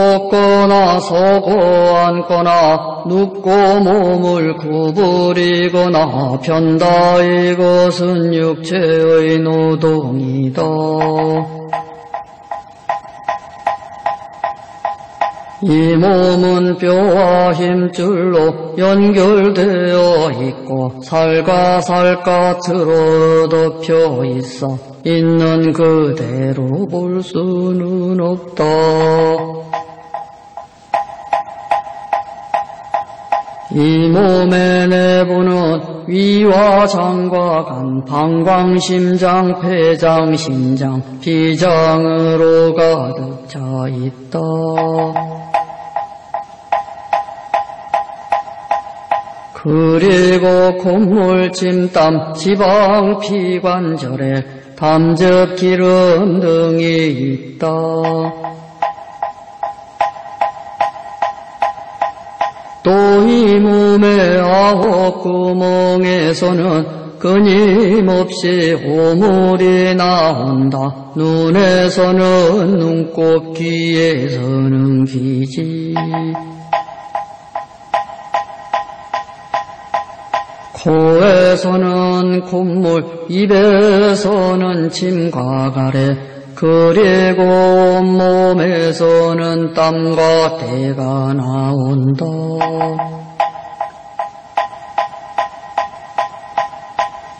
걷거나 서고 앉거나 눕고 몸을 구부리거나 편다 이것은 육체의 노동이다. 이 몸은 뼈와 힘줄로 연결되어 있고 살과 살 끝으로 덮여 있어 있는 그대로 볼 수는 없다. 이 몸의 내부는 위와 장과 간, 방광, 심장, 폐장, 심장, 비장으로 가득 차 있다. 그리고 콧물, 침땀, 지방, 피관절에 담즙, 기름 등이 있다. 또 이 몸의 아홉 구멍에서는 끊임없이 오물이 나온다. 눈에서는 눈곱, 귀에서는 귀지. 코에서는 콧물, 입에서는 침과 가래, 그리고 온몸에서는 땀과 때가 나온다.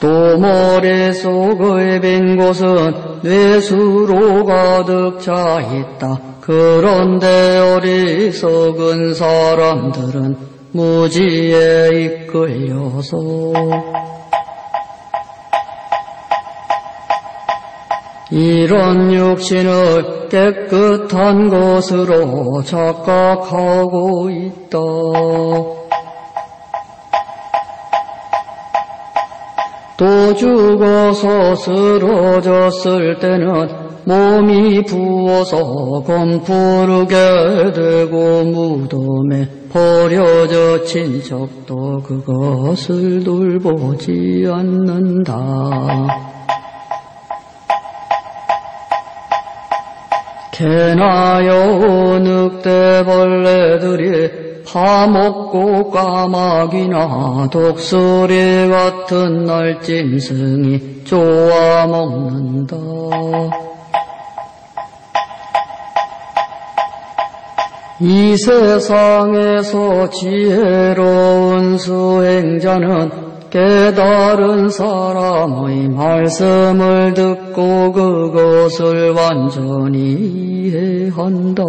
또 머릿속의 빈 곳은 뇌수로 가득 차 있다. 그런데 어리석은 사람들은 무지에 이끌려서 이런 육신을 깨끗한 것으로 착각하고 있다. 또 죽어서 쓰러졌을 때는 몸이 부어서 검푸르게 되고 무덤에 버려져 친척도 그것을 돌보지 않는다. 개나여 늑대벌레들이 파먹고 까마귀나 독수리 같은 날짐승이 쪼아 먹는다. 이 세상에서 지혜로운 수행자는 깨달은 사람의 말씀을 듣고 그것을 완전히 이해한다.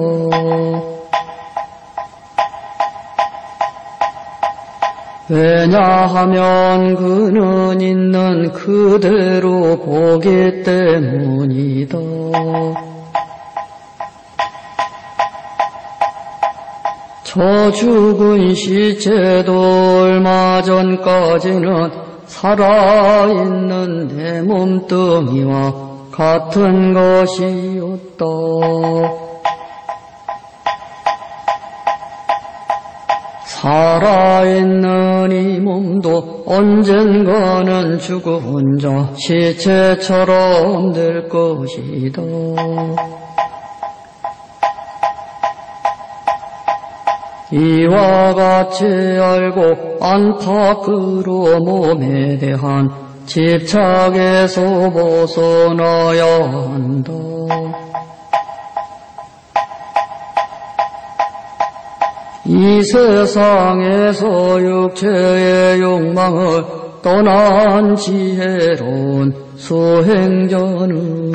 왜냐하면 그는 있는 그대로 보기 때문이다. 저 죽은 시체도 얼마 전까지는 살아있는 내 몸뚱이와 같은 것이었다. 살아있는 이 몸도 언젠가는 죽은 자 시체처럼 될 것이다. 이와 같이 알고 안팎으로 몸에 대한 집착에서 벗어나야 한다. 이 세상에서 육체의 욕망을 떠난 지혜로운 수행자는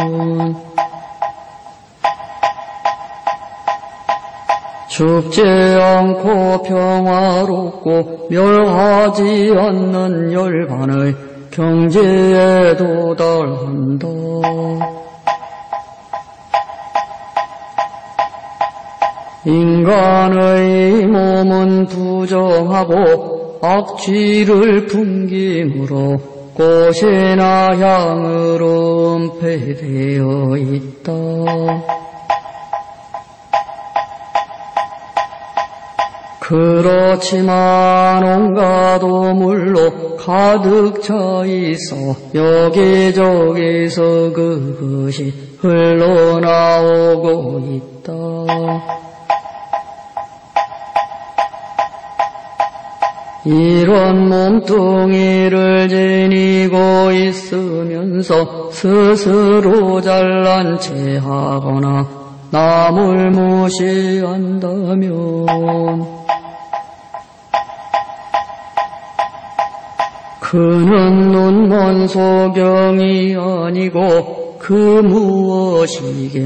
죽지 않고 평화롭고 멸하지 않는 열반의 경지에 도달한다. 인간의 몸은 부정하고 악취를 풍김으로 꽃이나 향으로 은폐되어 있다. 그렇지만 온가도 물로 가득 차 있어 여기저기서 그것이 흘러나오고 있다. 이런 몸뚱이를 지니고 있으면서 스스로 잘난 체 하거나 남을 무시한다면 그는 눈먼 소경이 아니고 그 무엇이겠는가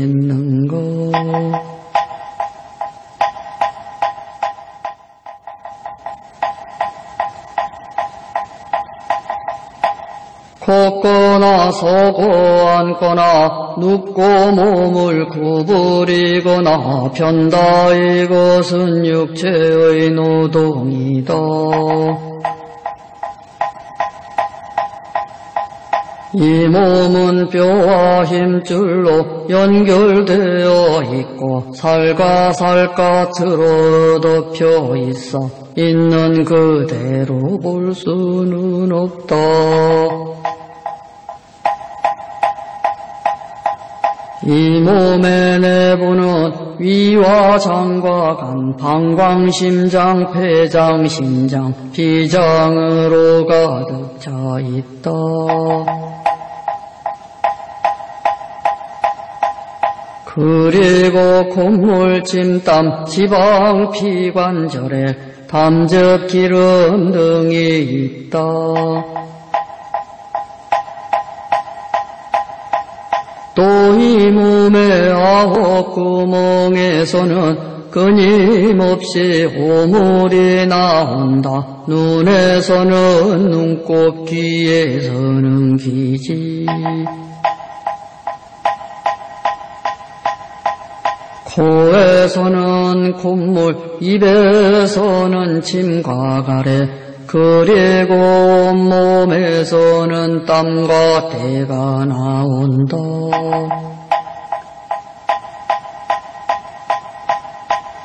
걷거나 서고 앉거나 눕고 몸을 구부리거나 편다 이것은 육체의 노동이다. 이 몸은 뼈와 힘줄로 연결되어 있고 살과 살갗으로 덮여 있어 있는 그대로 볼 수는 없다. 이 몸의 내부는 위와 장과 간, 방광, 심장, 폐장, 심장, 비장으로 가득 차 있다. 그리고 콧물, 침땀, 지방, 피관절에 담즙, 기름 등이 있다. 또 이 몸의 아홉 구멍에서는 끊임없이 오물이 나온다. 눈에서는 눈곱, 귀에서는 귀지. 코에서는 콧물, 입에서는 침과 가래, 그리고 온몸에서는 땀과 때가 나온다.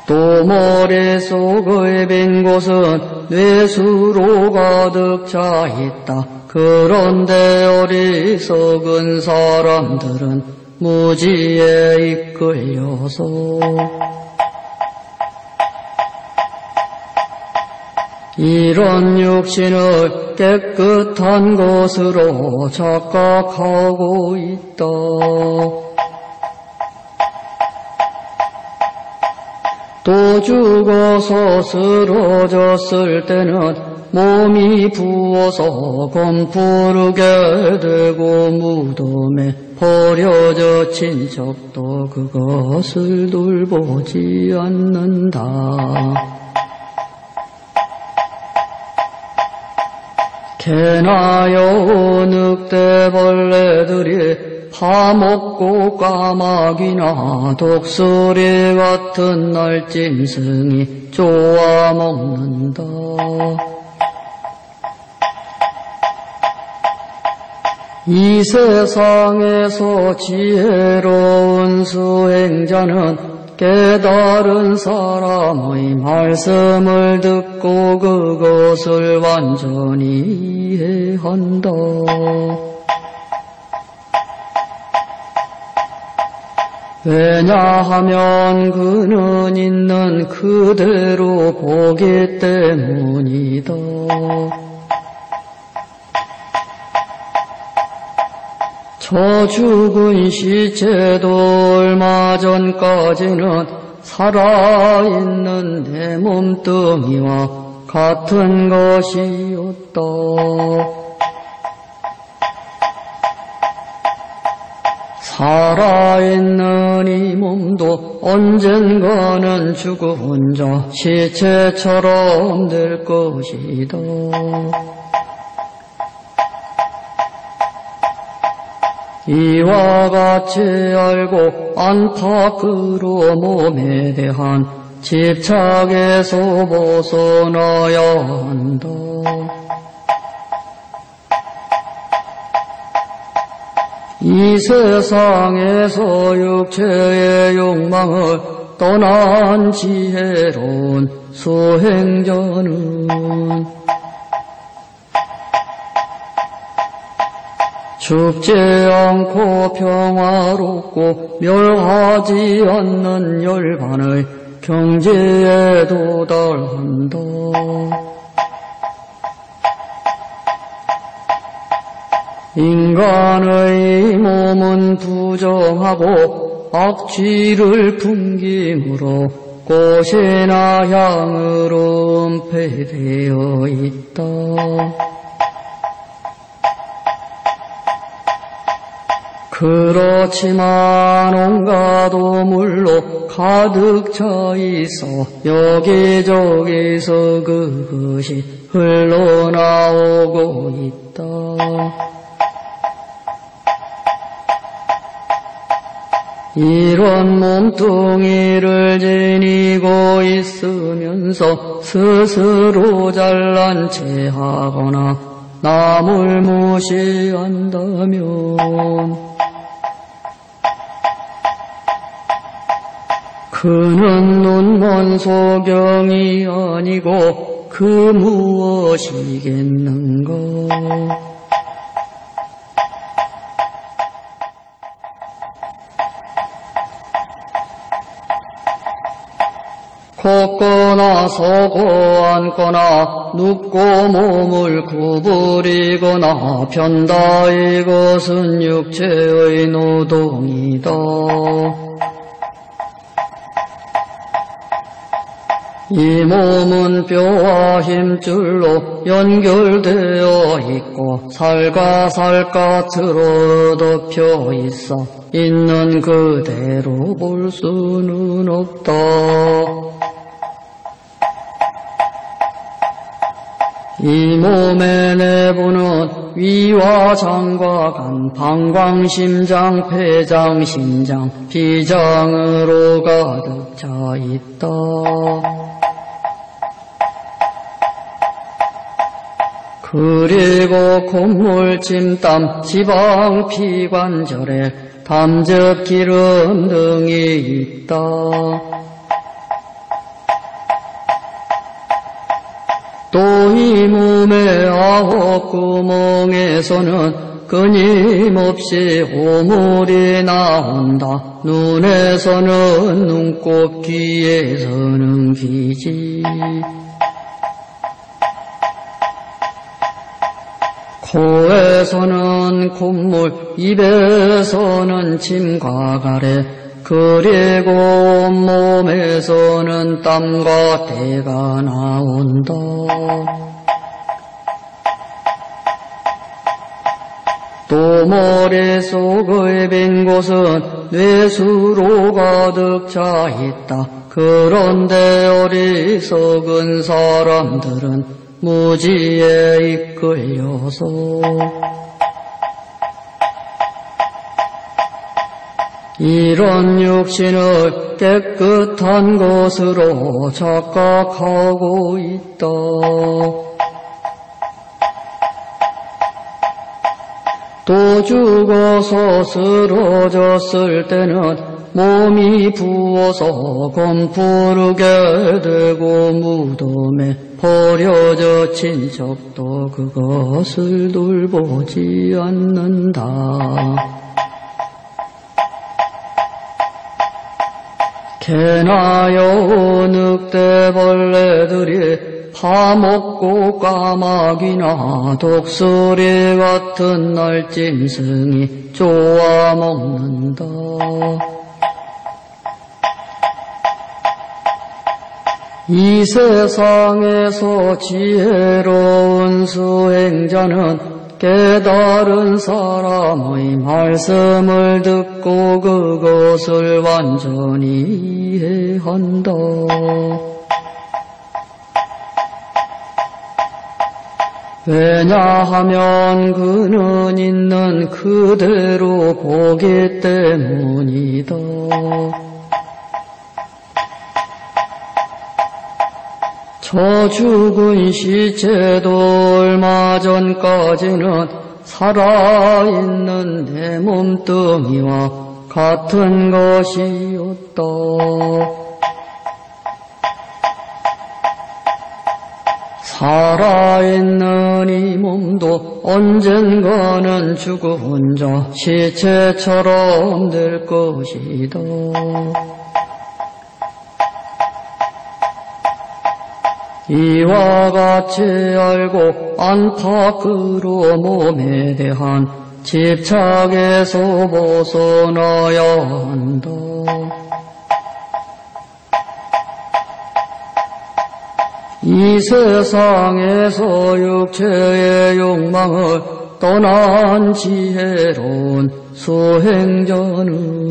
또 머릿속의 빈 곳은 뇌수로 가득 차 있다. 그런데 어리석은 사람들은 무지에 이끌려서 이런 육신을 깨끗한 것으로 착각하고 있다. 또 죽어서 쓰러졌을 때는 몸이 부어서 검푸르게 되고 무덤에 버려져 친척도 그것을 돌보지 않는다. 개나 여 늑대벌레들이 파먹고 까마귀나 독수리 같은 날짐승이 쪼아 먹는다. 이 세상에서 지혜로운 수행자는 깨달은 사람의 말씀을 듣고 그것을 완전히 이해한다. 왜냐하면 그는 있는 그대로 보기 때문이다. 저 죽은 시체도 얼마 전까지는 살아있는 내 몸뚱이와 같은 것이었다. 살아있는 이 몸도 언젠가는 죽은 자 시체처럼 될 것이다. 이와 같이 알고 안팎으로 몸에 대한 집착에서 벗어나야 한다. 이 세상에서 육체의 욕망을 떠난 지혜로운 수행자는 죽지 않고 평화롭고 멸하지 않는 열반의 경지에 도달한다. 인간의 몸은 부정하고 악취를 풍기므로 꽃이나 향으로 은폐되어 있다. 그렇지만 온갖 오물로 가득 차 있어 여기저기서 그것이 흘러나오고 있다. 이런 몸뚱이를 지니고 있으면서 스스로 잘난 체 하거나 남을 무시한다면 그는 눈먼 소경이 아니고 그 무엇이겠는가 걷거나 서고 앉거나 눕고 몸을 구부리거나 편다 이것은 육체의 노동이다. 이 몸은 뼈와 힘줄로 연결되어 있고 살과 살갗으로 덮여 있어 있는 그대로 볼 수는 없다. 이 몸에 내부는 위와 장과 간, 방광, 심장, 폐장, 심장, 비장으로 가득 차 있다. 그리고 콧물, 침땀, 지방, 피관절에 담즙, 기름 등이 있다. 또 이 몸의 아홉 구멍에서는 끊임없이 오물이 나온다. 눈에서는 눈곱, 귀에서는 귀지. 코에서는 콧물, 입에서는 침과 가래, 그리고 온몸에서는 땀과 때가 나온다. 또 머릿속의 빈 곳은 뇌수로 가득 차 있다. 그런데 어리석은 사람들은 무지에 이끌려서 이런 육신을 깨끗한 것으로 착각하고 있다. 또 죽어서 쓰러졌을 때는 몸이 부어서 검푸르게 되고 무덤에 버려져 친척도 그것을 돌보지 않는다. 개나 여우 늑대벌레들이 파먹고 까마귀나 독수리 같은 날짐승이 쪼아 먹는다. 이 세상에서 지혜로운 수행자는 깨달은 사람의 말씀을 듣고 그것을 완전히 이해한다. 왜냐하면 그는 있는 그대로 보기 때문이다. 저 죽은 시체도 얼마 전까지는 살아있는 내 몸뚱이와 같은 것이었다. 살아있는 이 몸도 언젠가는 죽은 자 시체처럼 될 것이다. 이와 같이 알고 안팎으로 몸에 대한 집착에서 벗어나야 한다. 이 세상에서 육체의 욕망을 떠난 지혜로운 수행자는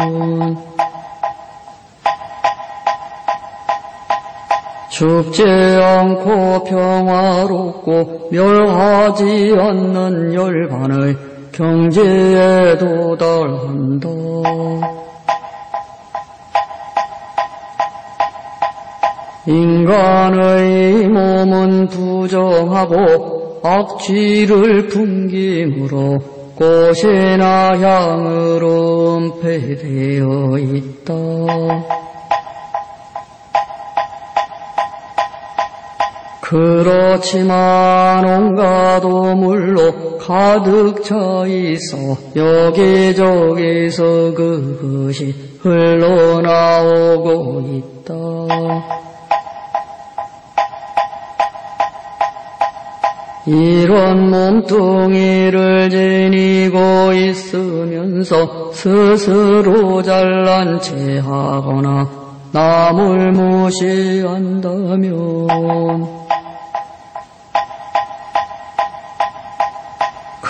죽지 않고 평화롭고 멸하지 않는 열반의 경지에 도달한다. 인간의 몸은 부정하고 악취를 풍김으로 꽃이나 향으로 은폐되어 있다. 그렇지만 온갖 오물로 가득 차 있어 여기저기서 그것이 흘러나오고 있다. 이런 몸뚱이를 지니고 있으면서 스스로 잘난 체 하거나 남을 무시한다면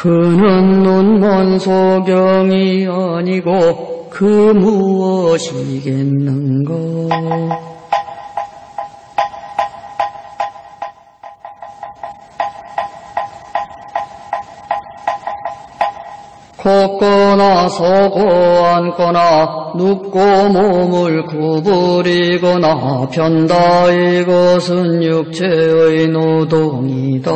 그는 눈먼 소경이 아니고 그 무엇이겠는가 걷거나 서고 앉거나 눕고 몸을 구부리거나 편다 이것은 육체의 노동이다.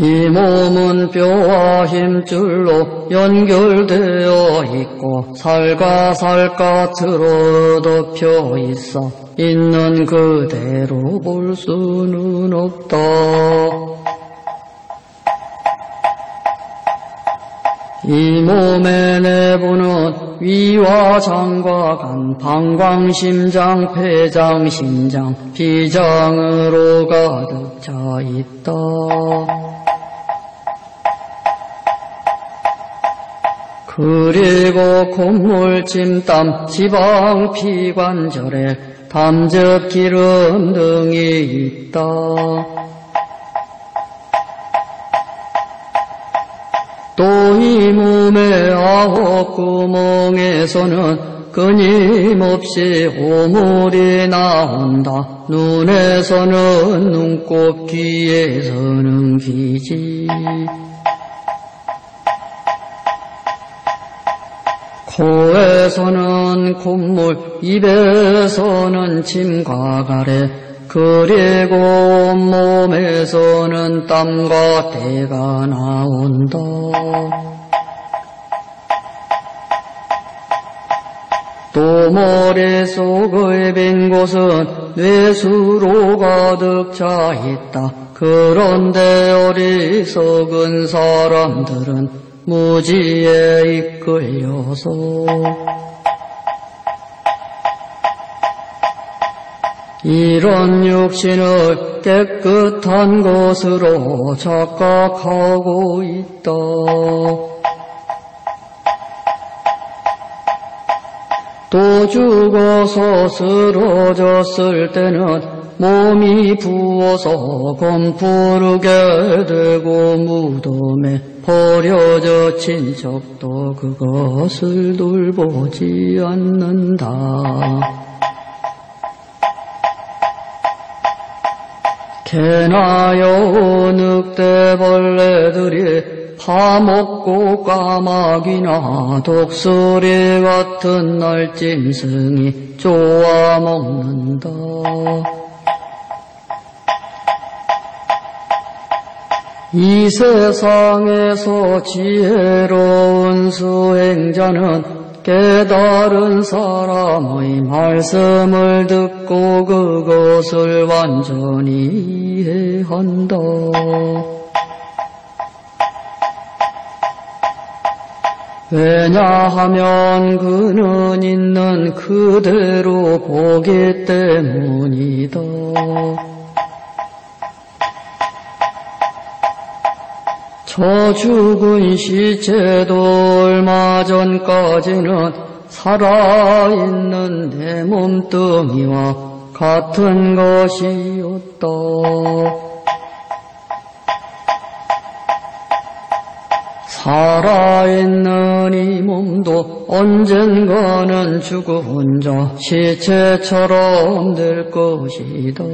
이 몸은 뼈와 힘줄로 연결되어 있고 살과 살갗으로 덮여 있어 있는 그대로 볼 수는 없다. 이 몸에 내부는 위와 장과 간, 방광, 심장, 폐장, 심장, 비장으로 가득 차 있다. 그리고 콧물, 침땀, 지방, 피관절에 담즙, 기름 등이 있다. 또 이 몸의 아홉 구멍에서는 끊임없이 호물이 나온다. 눈에서는 눈곱, 귀에서는 귀지. 코에서는 콧물, 입에서는 침과 가래, 그리고 온몸에서는 땀과 때가 나온다. 또 머릿속의 빈 곳은 뇌수로 가득 차 있다. 그런데 어리석은 사람들은 무지에 이끌려서 이런 육신을 깨끗한 것으로 착각하고 있다. 또 죽어서 쓰러졌을 때는 몸이 부어서 검푸르게 되고 무덤에 버려져 친척도 그것을 돌보지 않는다. 개나 여우 늑대벌레들이 파먹고 까마귀나 독수리 같은 날짐승이 쪼아 먹는다. 이 세상에서 지혜로운 수행자는 깨달은 사람의 말씀을 듣고 그것을 완전히 이해한다. 왜냐하면 그는 있는 그대로 보기 때문이다. 저 죽은 시체도 얼마 전까지는 살아있는 내 몸뚱이와 같은 것이었다. 살아있는 이 몸도 언젠가는 죽은 자 시체처럼 될 것이다.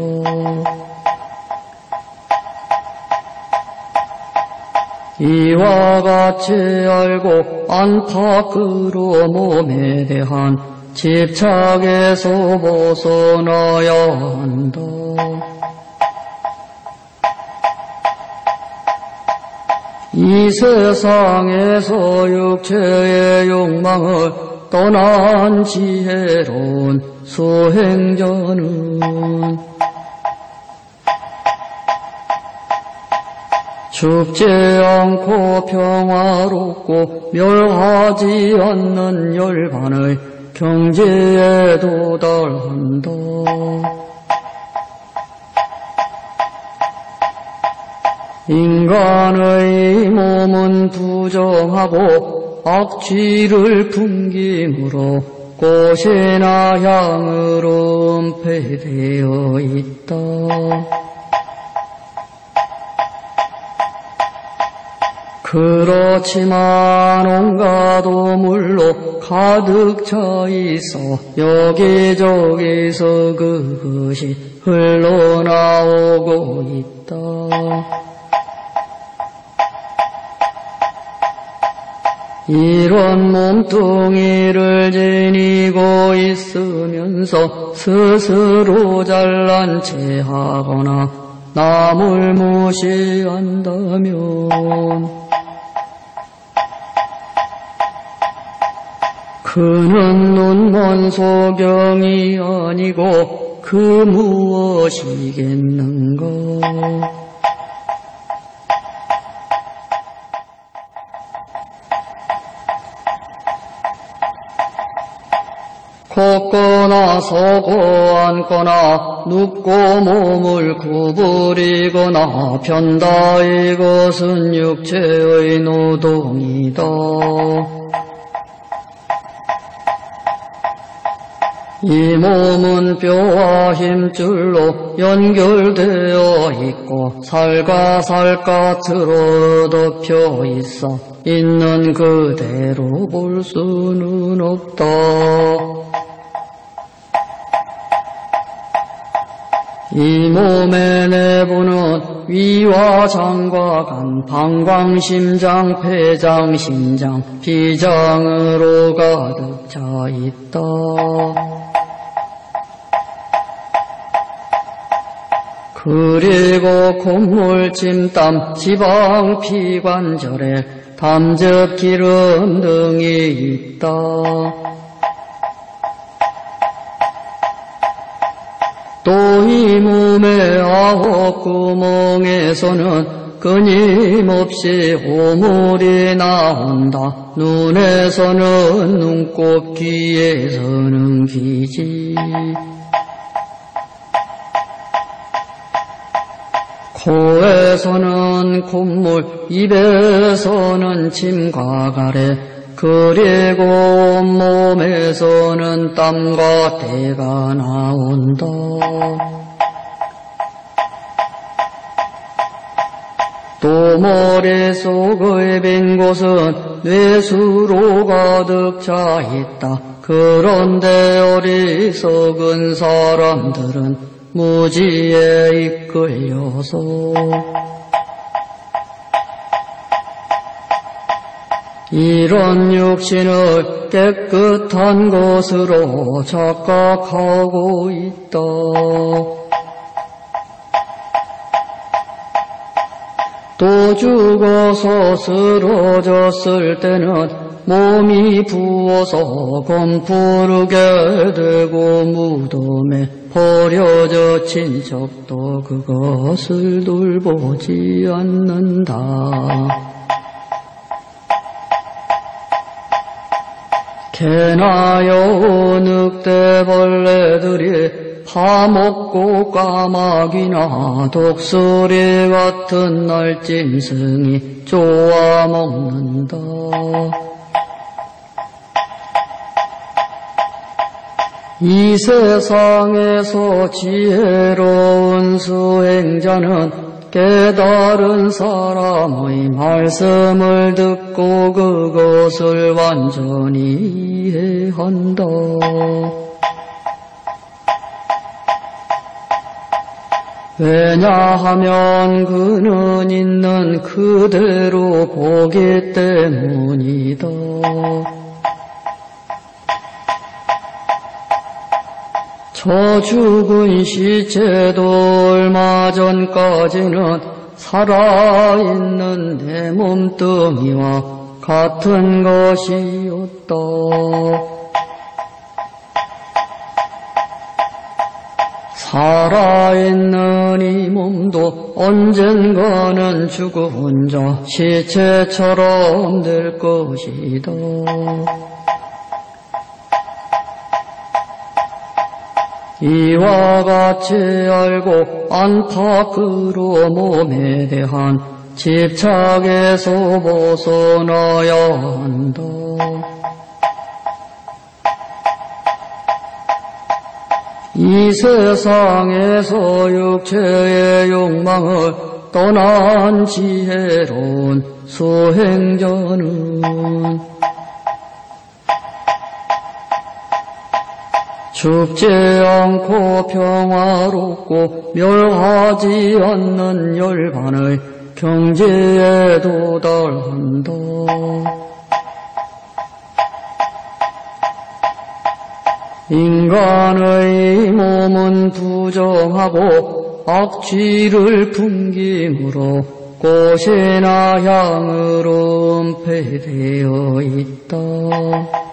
이와 같이 알고 안팎으로 몸에 대한 집착에서 벗어나야 한다. 이 세상에서 육체의 욕망을 떠난 지혜로운 수행자는 죽지 않고 평화롭고 멸하지 않는 열반의 경지에 도달한다. 인간의 몸은 부정하고 악취를 풍김으로 꽃이나 향으로 은폐되어 있다. 그렇지만 온갖 오물로 가득 차 있어 여기저기서 그것이 흘러나오고 있다. 이런 몸뚱이를 지니고 있으면서 스스로 잘난 체 하거나 남을 무시한다면 그는 눈먼 소경이 아니고 그 무엇이겠는가 걷거나 서고 앉거나 눕고 몸을 구부리거나 편다 이것은 육체의 노동이다. 이 몸은 뼈와 힘줄로 연결되어 있고 살과 살갗으로 덮여 있어 있는 그대로 볼 수는 없다. 이 몸의 내부는 위와 장과 간, 방광, 심장, 폐장, 심장, 비장으로 가득 차 있다. 그리고 콧물, 침땀, 지방, 피관절에 담즙, 기름 등이 있다. 또 이 몸의 아홉 구멍에서는 끊임없이 오물이 나온다. 눈에서는 눈곱, 귀에서는 귀지. 코에서는 콧물, 입에서는 침과 가래, 그리고 몸에서는 땀과 때가 나온다. 또 머릿속의 빈 곳은 뇌수로 가득 차 있다. 그런데 어리석은 사람들은 무지에 이끌려서 이런 육신을 깨끗한 것으로 착각하고 있다. 또 죽어서 쓰러졌을 때는 몸이 부어서 검푸르게 되고 무덤에 버려져 친척도 그것을 돌보지 않는다. 개나 여우 늑대 벌레들이 파먹고 까마귀나 독수리 같은 날짐승이 좋아 먹는다. 이 세상에서 지혜로운 수행자는 깨달은 사람의 말씀을 듣고 그것을 완전히 이해한다. 왜냐하면 그는 있는 그대로 보기 때문이다. 저 죽은 시체도 얼마 전까지는 살아있는 내 몸뚱이와 같은 것이었다. 살아있는 이 몸도 언젠가는 죽은 자 시체처럼 될 것이다. 이와 같이 알고 안팎으로 몸에 대한 집착에서 벗어나야 한다. 이 세상에서 육체의 욕망을 떠난 지혜로운 수행자는 죽지 않고 평화롭고 멸하지 않는 열반의 경지에 도달한다. 인간의 몸은 부정하고 악취를 풍김으로 꽃이나 향으로 은폐되어 있다.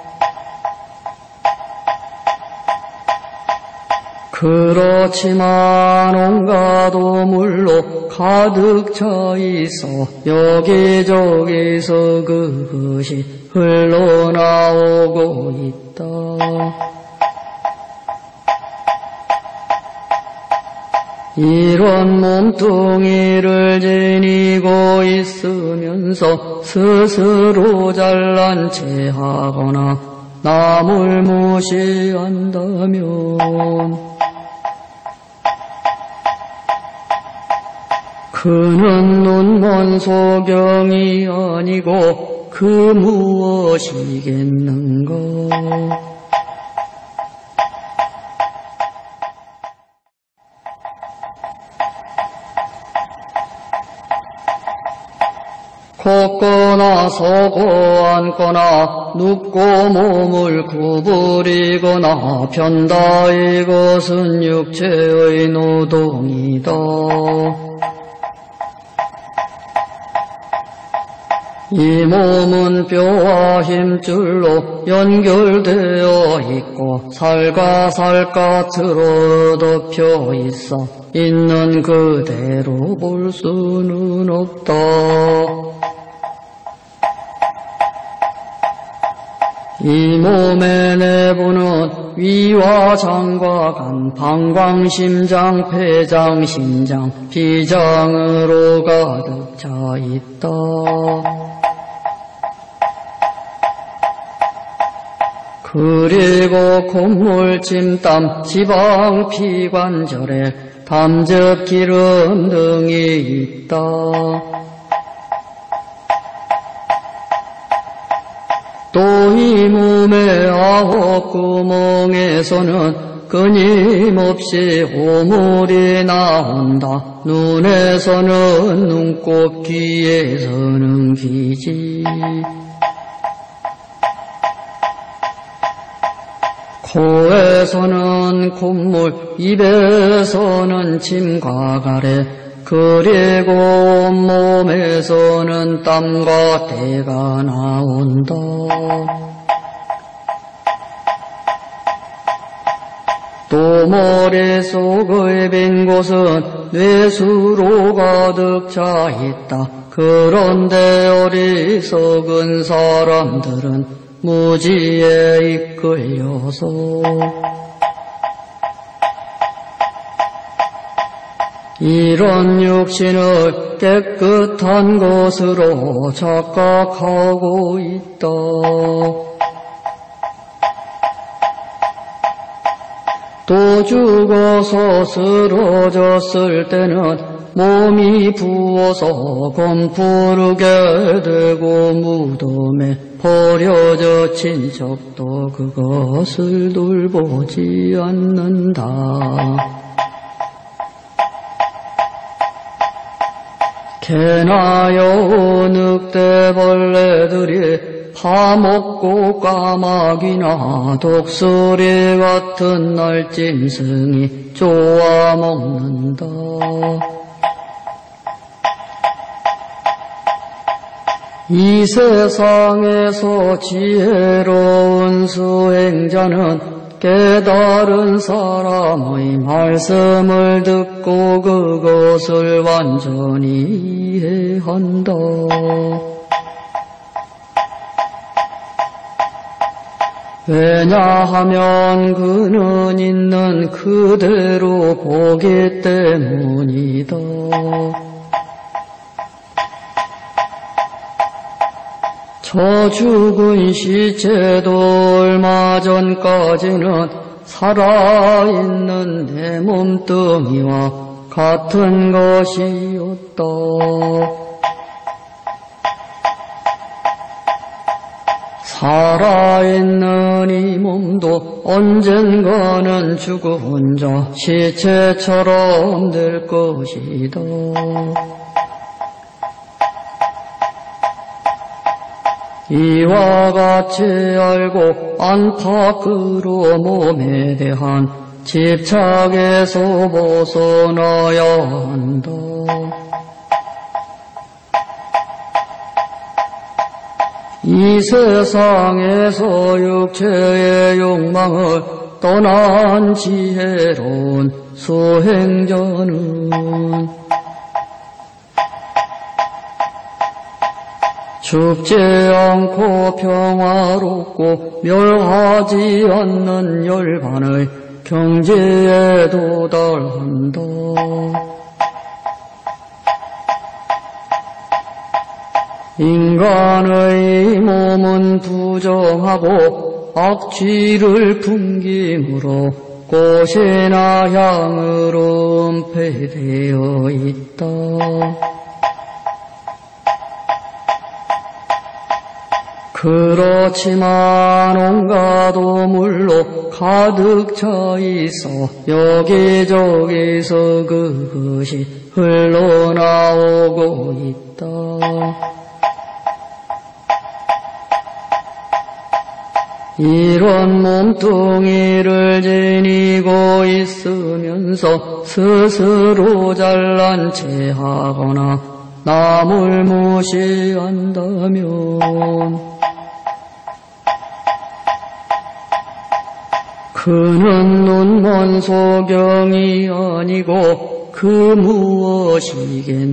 그렇지만 온갖 오물로 가득 차 있어 여기저기서 그것이 흘러나오고 있다. 이런 몸뚱이를 지니고 있으면서 스스로 잘난 체 하거나 남을 무시한다면 그는 눈먼 소경이 아니고 그 무엇이겠는가 걷거나 서고 앉거나 눕고 몸을 구부리거나 편다 이것은 육체의 노동이다. 이 몸은 뼈와 힘줄로 연결되어 있고 살과 살갗으로 덮여 있어 있는 그대로 볼 수는 없다. 이 몸의 내부는 위와 장과 간, 방광, 심장, 폐장, 신장, 비장으로 가득 차 있다. 그리고 콧물, 침땀, 지방, 피관절에 담즙, 기름 등이 있다. 또 이 몸의 아홉 구멍에서는 끊임없이 오물이 나온다. 눈에서는 눈곱, 귀에서는 귀지. 코에서는 콧물, 입에서는 침과 가래, 그리고 온몸에서는 땀과 때가 나온다. 또 머릿속의 빈 곳은 뇌수로 가득 차 있다. 그런데 어리석은 사람들은 무지에 이끌려서 이런 육신을 깨끗한 것으로 착각하고 있다. 또 죽어서 쓰러졌을 때는 몸이 부어서 검푸르게 되고 무덤에 버려져 친척도 그것을 돌보지 않는다. 개나여 늑대벌레들이 파먹고 까마귀나 독수리 같은 날짐승이 쪼아 먹는다. 이 세상에서 지혜로운 수행자는 깨달은 사람의 말씀을 듣고 그것을 완전히 이해한다. 왜냐하면 그는 있는 그대로 보기 때문이다. 저 죽은 시체도 얼마 전까지는 살아있는 내 몸뚱이와 같은 것이었다. 살아있는 이 몸도 언젠가는 죽은 자 시체처럼 될 것이다. 이와 같이 알고 안팎으로 몸에 대한 집착에서 벗어나야 한다. 이 세상에서 육체의 욕망을 떠난 지혜로운 수행자는 죽지 않고 평화롭고 멸하지 않는 열반의 경지에 도달한다. 인간의 몸은 부정하고 악취를 풍김으로 꽃이나 향으로 은폐되어 있다. 그렇지만 온갖 오물로 가득 차 있어 여기저기서 그것이 흘러나오고 있다. 이런 몸뚱이를 지니고 있으면서 스스로 잘난 체 하거나 남을 무시한다면 그는 눈먼 소경이 아니고 그 무엇이겠는가